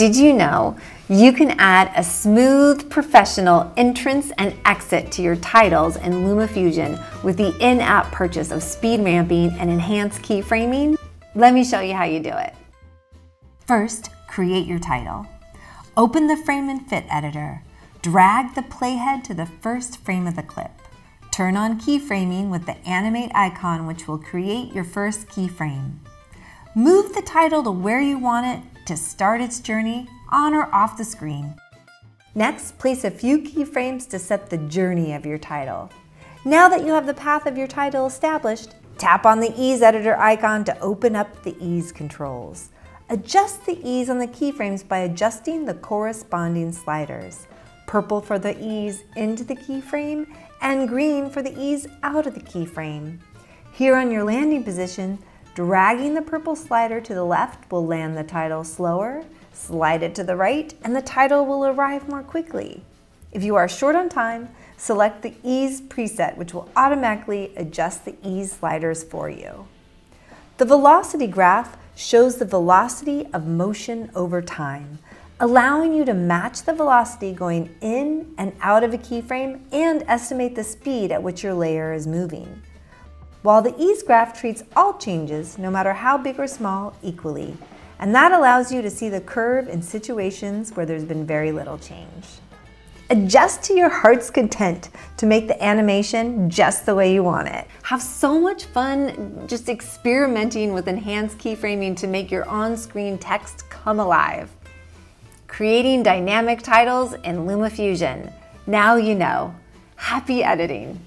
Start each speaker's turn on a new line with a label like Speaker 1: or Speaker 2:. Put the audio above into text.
Speaker 1: Did you know you can add a smooth, professional entrance and exit to your titles in LumaFusion with the in-app purchase of speed ramping and enhanced keyframing? Let me show you how you do it. First, create your title. Open the Frame and Fit editor. Drag the playhead to the first frame of the clip. Turn on keyframing with the animate icon which will create your first keyframe. Move the title to where you want it to start its journey on or off the screen. Next, place a few keyframes to set the journey of your title. Now that you have the path of your title established, tap on the Ease Editor icon to open up the ease controls. Adjust the ease on the keyframes by adjusting the corresponding sliders. Purple for the ease into the keyframe and green for the ease out of the keyframe. Here on your landing position, Dragging the purple slider to the left will land the title slower, slide it to the right, and the title will arrive more quickly. If you are short on time, select the Ease preset, which will automatically adjust the ease sliders for you. The velocity graph shows the velocity of motion over time, allowing you to match the velocity going in and out of a keyframe and estimate the speed at which your layer is moving while the ease graph treats all changes, no matter how big or small, equally. And that allows you to see the curve in situations where there's been very little change. Adjust to your heart's content to make the animation just the way you want it. Have so much fun just experimenting with enhanced keyframing to make your on-screen text come alive. Creating dynamic titles in LumaFusion. Now you know. Happy editing!